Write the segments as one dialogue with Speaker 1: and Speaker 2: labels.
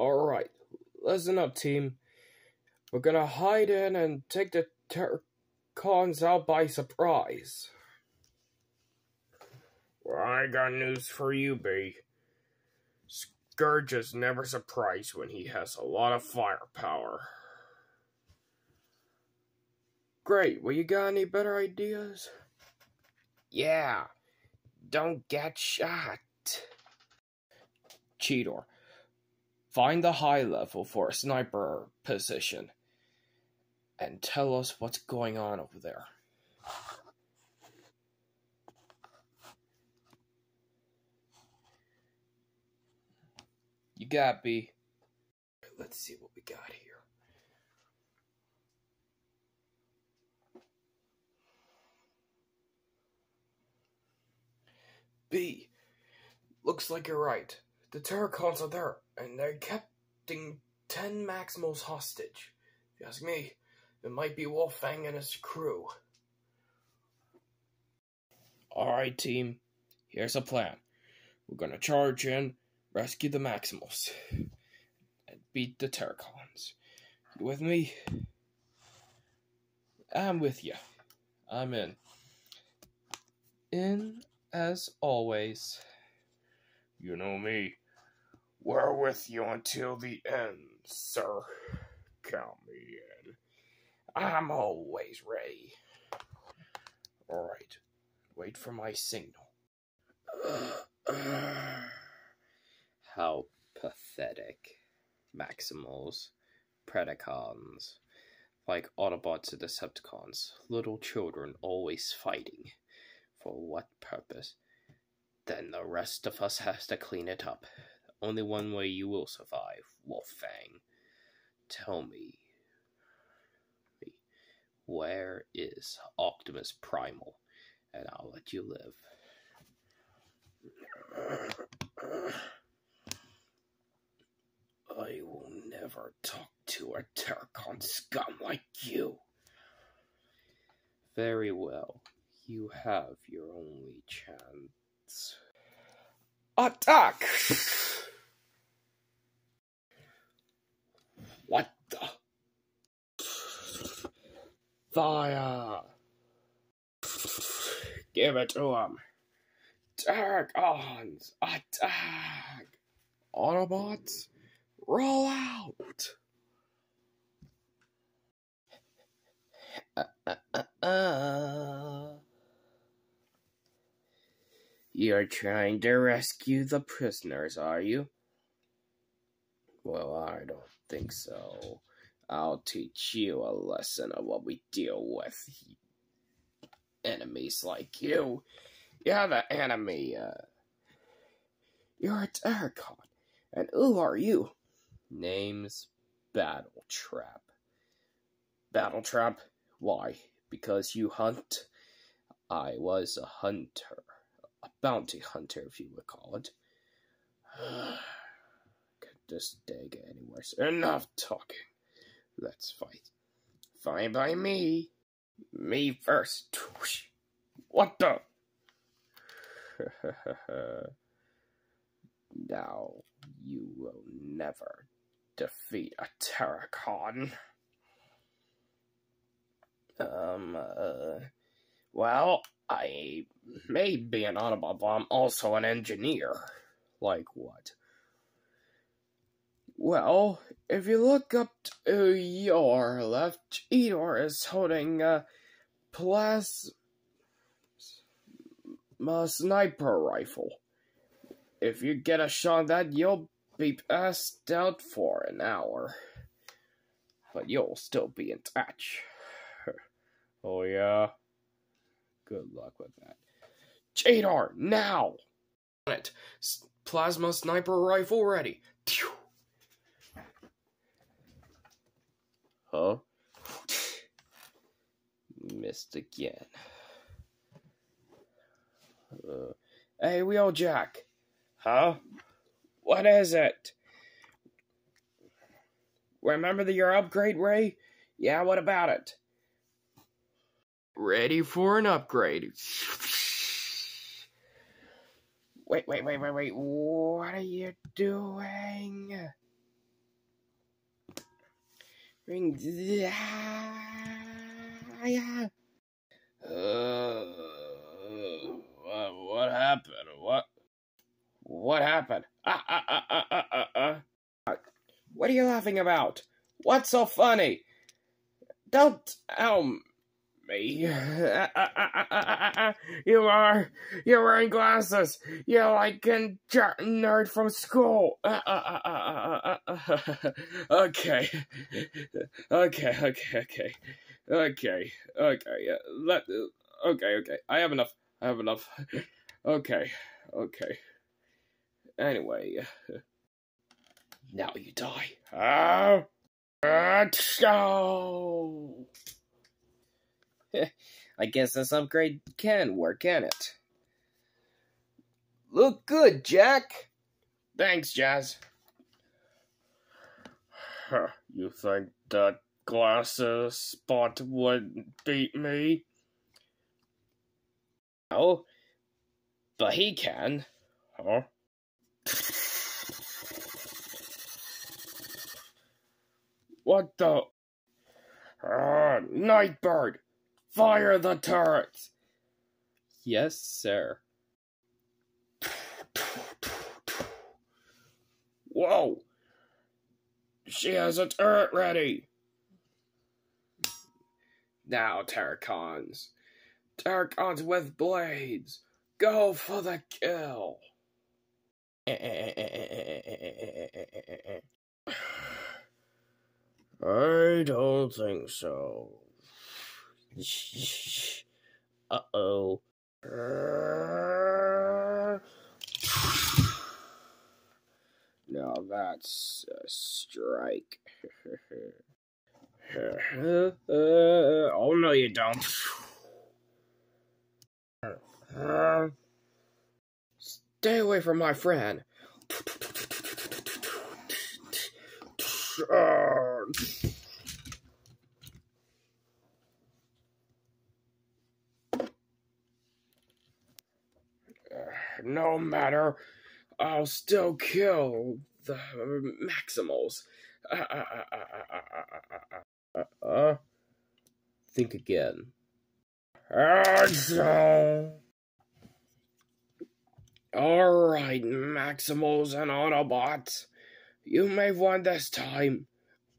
Speaker 1: Alright, listen up, team. We're gonna hide in and take the Terrorcons out by surprise.
Speaker 2: Well, I got news for you, B. Scourge is never surprised when he has a lot of firepower.
Speaker 1: Great, well, you got any better ideas?
Speaker 2: Yeah, don't get shot.
Speaker 1: Cheetor, find the high level for a sniper position and tell us what's going on over there. You got B. Let's see what we got here. B. Looks like you're right. The Terrorcons are there, and they're keeping ten Maximals hostage. If you ask me, it might be Wolfang and his crew. Alright, team. Here's a plan. We're gonna charge in, rescue the Maximals, and beat the Terrorcons. You with me? I'm with you. I'm in. In as always.
Speaker 2: You know me. We're with you until the end, sir. Count me in. I'm always ready.
Speaker 1: Alright. Wait for my signal.
Speaker 3: How pathetic. Maximals, Predacons, like Autobots and Decepticons, little children always fighting. For what purpose? Then the rest of us has to clean it up. Only one way you will survive, Wolfang. Tell me, where is Optimus Primal? And I'll let you live.
Speaker 2: I will never talk to a Terrorcon scum like you.
Speaker 3: Very well. You have your only chance.
Speaker 1: Attack!
Speaker 2: What the?
Speaker 1: Fire!
Speaker 2: Give it to him. Terrorcons, attack!
Speaker 1: Autobots, roll out!
Speaker 3: Uh, uh, uh. You're trying to rescue the prisoners, are you? Well, I don't think so. I'll teach you a lesson of what we deal with. Enemies like you. You're the enemy, uh. You're a Terrorcon. And who are you? Name's Battle Trap. Battle Trap? Why? Because you hunt? I was a hunter. A bounty hunter, if you would call it. This day get any worse? Enough talking. Let's fight. Fine by me. Me first. What the? now you will never defeat a Terrorcon. Um, uh, well, I may be an Autobot, but I'm also an engineer. Like what? Well, if you look up to your left, Cheetor is holding a plasma sniper rifle. If you get a shot at that, you'll be passed out for an hour. But you'll still be in touch. oh, yeah? Good luck with that. Cheetor, now!
Speaker 1: Plasma sniper rifle ready.
Speaker 3: Huh? Missed again.
Speaker 1: Uh, hey, Wheeljack.
Speaker 2: Huh? What is it?
Speaker 1: Remember the, your upgrade, Ray? Yeah, what about it? Ready for an upgrade. Wait, wait, wait, wait, wait. What are you doing?
Speaker 2: Uh, what, what happened? What? What happened? Ah, ah, ah, ah, ah, ah, ah. What are you laughing about? What's so funny? Don't um me. You are you're wearing glasses. You're like a nerd from school. Okay. Okay, okay, okay. Okay, okay, yeah. Let okay, okay. I have enough. I have enough. Okay, okay. Anyway, now you die. Ah, achoo!
Speaker 3: I guess this upgrade can work, can it?
Speaker 1: Look good, Jack.
Speaker 2: Thanks, Jazz. Huh, you think that glasses spot would beat me?
Speaker 3: No, but he can.
Speaker 2: Huh? What the? Ah, Nightbird! Fire the turrets!
Speaker 3: Yes, sir.
Speaker 2: Whoa! She has a turret ready!
Speaker 1: Now, Terrorcons. Terrorcons with blades. Go for the kill.
Speaker 2: I don't think so.
Speaker 3: Uh oh.
Speaker 2: Now that's a strike. oh no, you don't.
Speaker 1: Stay away from my friend.
Speaker 2: No matter, I'll still kill the Maximals.
Speaker 3: Uh, think again. So...
Speaker 2: Alright, Maximals and Autobots. You may won this time,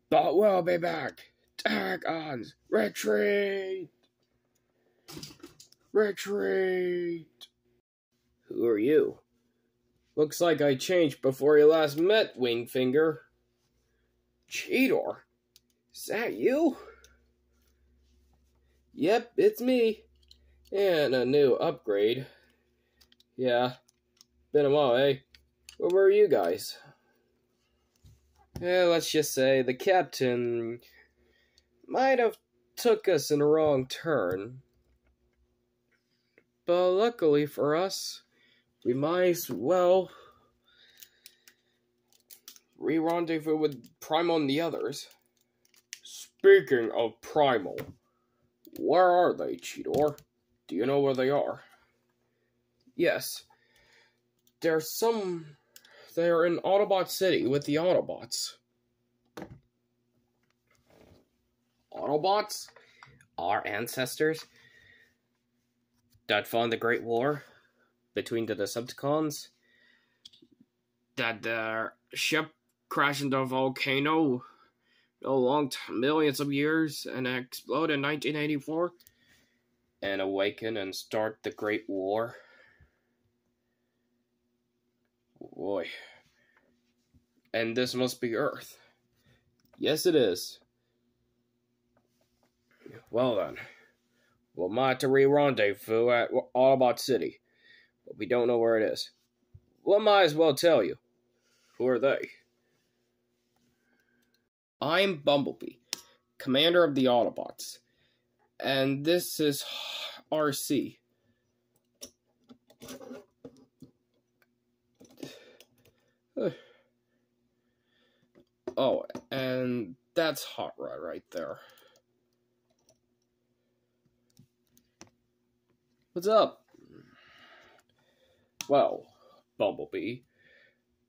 Speaker 2: but we'll be back. Terrorcons, retreat! Retreat!
Speaker 3: Who are you? Looks like I changed before you last met, Wingfinger.
Speaker 1: Cheetor? Is that you?
Speaker 3: Yep, it's me. And a new upgrade. Yeah, been a while, eh? Where were you guys? Yeah, let's just say the captain might have took us in a wrong turn. But luckily for us, we might as well re-rendezvous with Primal and the others.
Speaker 2: Speaking of Primal, where are they, Cheetor? Do you know where they are?
Speaker 1: Yes. There's some. They're in Autobot City with the Autobots.
Speaker 3: Autobots? Our ancestors? That fought the Great War between the Decepticons?
Speaker 1: That their ship crashed into a volcano a long millions of years and exploded in 1984?
Speaker 3: And awaken and start the Great War?
Speaker 1: Boy. And this must be Earth.
Speaker 3: Yes, it is.
Speaker 1: Well then, we'll might to re-rendezvous at Autobot City, but we don't know where it is. We might as well tell you. Who are they? I'm Bumblebee, commander of the Autobots, and this is Arcee. Oh, and that's Hot Rod right there. What's up? Well, Bumblebee,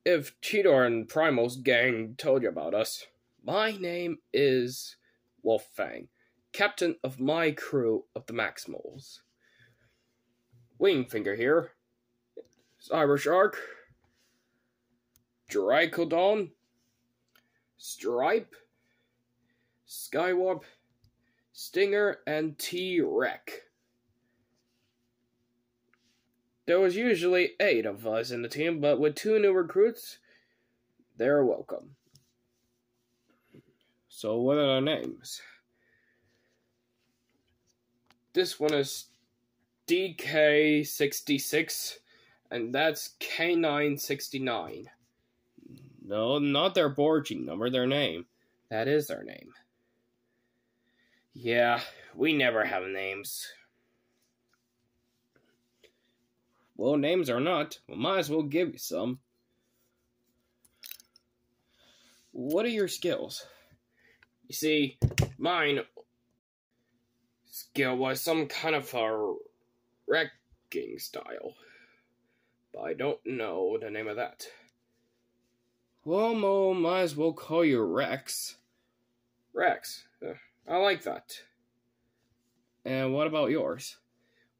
Speaker 1: if Cheetor and Primal's gang told you about us,
Speaker 3: My name is Wolfang, captain of my crew of the Maximals. Wingfinger here. Cyber Shark. Dracodon. Stripe. Skywarp. Stinger, and T-Rex. There was usually eight of us in the team, but with two new recruits, they're welcome. So, what are their names? This one is DK66, and that's K969. No, not their boarding number, their name. That is their name. Yeah, we never have names. Well, names or not, we might as well give you some. What are your skills? You see, mine skill was some kind of a wrecking style. But I don't know the name of that. Well, Mo, might as well call you Rex. Rex. I like that. And what about yours?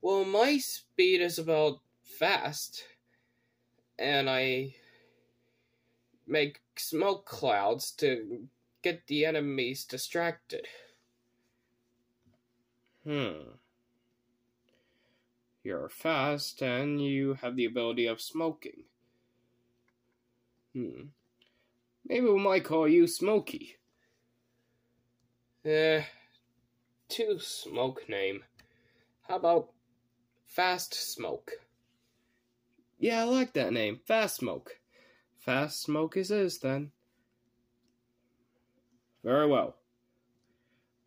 Speaker 3: Well, my speed is about fast. And I make smoke clouds to get the enemies distracted. Hmm. You're fast and you have the ability of smoking. Hmm. Maybe we might call you Smoky. Eh, too smoke name. How about Fast Smoke? Yeah, I like that name. Fast Smoke. Fast Smoke is his then. Very well.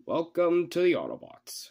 Speaker 3: Welcome to the Autobots.